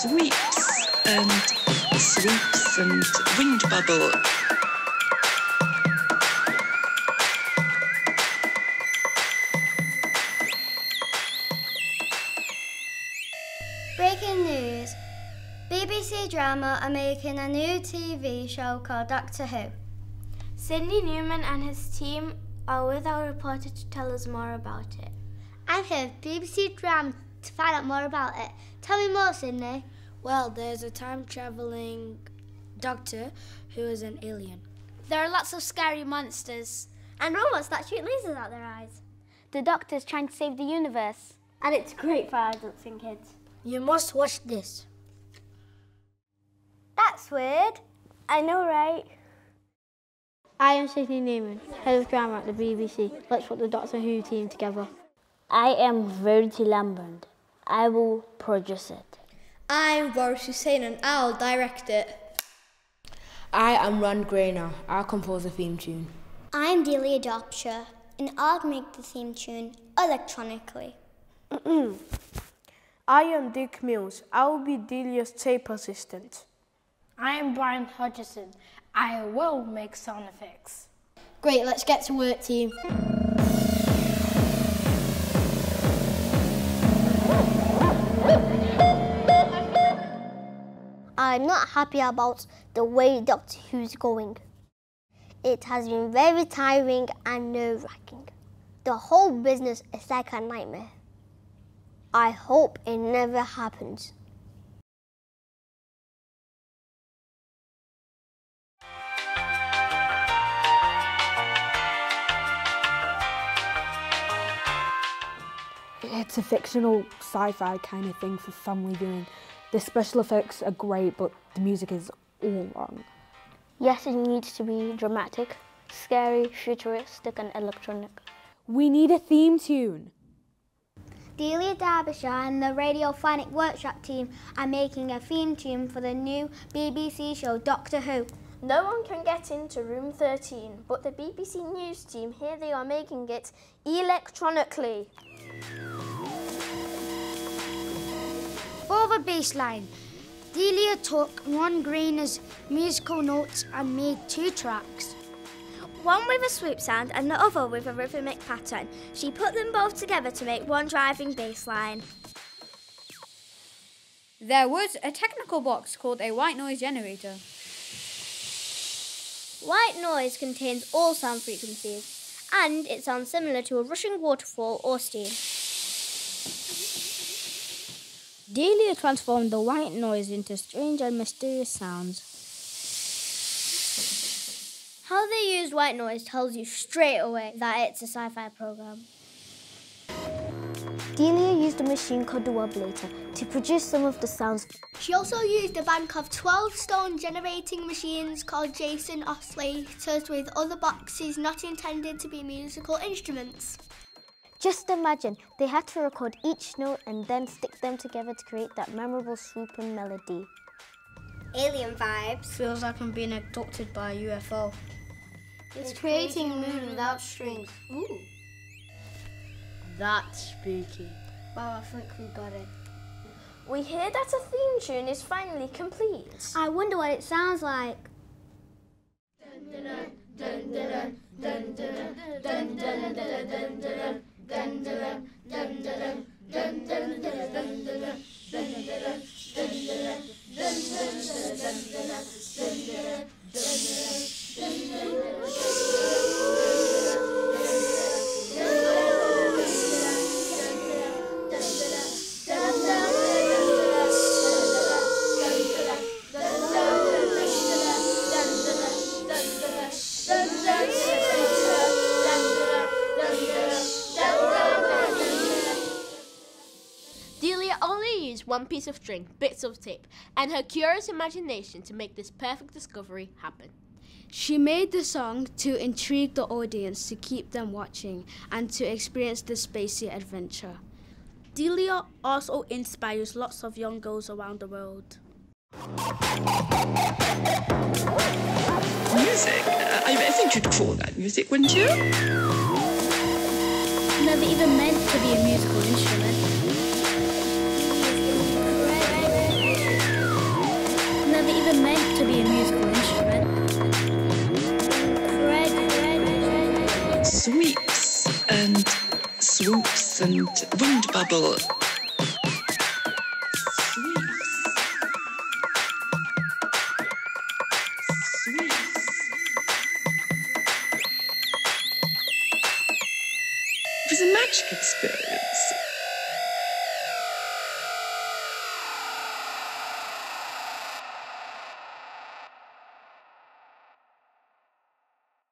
sweeps and sweeps and wind bubble. Breaking news. BBC Drama are making a new TV show called Doctor Who. Sydney Newman and his team are with our reporter to tell us more about it. I've heard BBC Drama to find out more about it. Tell me more, Sydney. Well, there's a time traveling doctor who is an alien. There are lots of scary monsters. And robots that shoot lasers out their eyes. The doctor's trying to save the universe. And it's great for adults and kids. You must watch this. That's weird. I know, right? I am Sydney Newman, head of drama at the BBC. Let's put the Doctor Who team together. I am Verity Lambert. I will produce it. I'm Waris Hussein and I'll direct it. I am Ron Grainer. I'll compose the theme tune. I'm Delia Derbyshire and I'll make the theme tune electronically. I am Dick Mills. I will be Delia's tape assistant. I am Brian Hodgson. I will make sound effects. Great, let's get to work, team. I'm not happy about the way Doctor Who's going. It has been very tiring and nerve wracking. The whole business is like a nightmare. I hope it never happens. It's a fictional sci-fi kind of thing for family viewing. The special effects are great, but the music is all wrong. Yes, it needs to be dramatic, scary, futuristic, and electronic. We need a theme tune. Delia Derbyshire and the Radiophonic Workshop team are making a theme tune for the new BBC show Doctor Who. No one can get into room 13, but the BBC News team here they are making it electronically. For the bass line, Delia took Ron Grainer's musical notes and made two tracks. One with a swoop sound and the other with a rhythmic pattern. She put them both together to make one driving bass line. There was a technical box called a white noise generator. White noise contains all sound frequencies, and it sounds similar to a rushing waterfall or steam. Delia transformed the white noise into strange and mysterious sounds. How they used white noise tells you straight away that it's a sci-fi program. Delia used a machine called the Wobbulator to produce some of the sounds. She also used a bank of 12 stone generating machines called Jason oscillators with other boxes not intended to be musical instruments. Just imagine, they had to record each note and then stick them together to create that memorable swooping melody. Alien vibes. Feels like I'm being abducted by a UFO. It's creating a mood without strings. Ooh. That's spooky. Wow, I think we got it. We hear that a theme tune is finally complete. I wonder what it sounds like. One piece of string, bits of tape, and her curious imagination to make this perfect discovery happen. She made the song to intrigue the audience, to keep them watching, and to experience the spacey adventure. Delia also inspires lots of young girls around the world. Music? Uh, I, I think you'd call that music, wouldn't you? Never even meant to be a musical instrument. Bubble. It was a magic experiment.